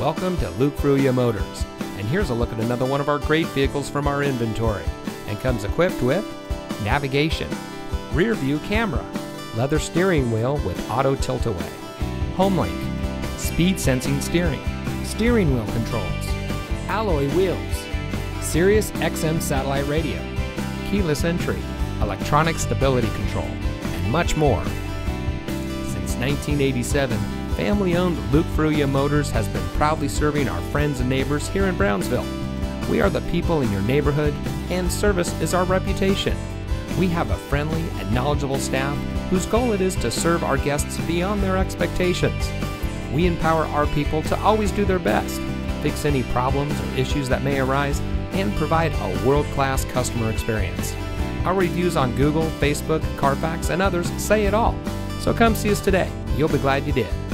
Welcome to Luke Fruia Motors. And here's a look at another one of our great vehicles from our inventory. And comes equipped with navigation, rear view camera, leather steering wheel with auto tilt away, HomeLink, speed sensing steering, steering wheel controls, alloy wheels, Sirius XM satellite radio, keyless entry, electronic stability control, and much more. Since 1987, family owned Luke Fruia Motors has been proudly serving our friends and neighbors here in Brownsville. We are the people in your neighborhood, and service is our reputation. We have a friendly and knowledgeable staff whose goal it is to serve our guests beyond their expectations. We empower our people to always do their best, fix any problems or issues that may arise, and provide a world class customer experience. Our reviews on Google, Facebook, Carfax, and others say it all. So come see us today. You'll be glad you did.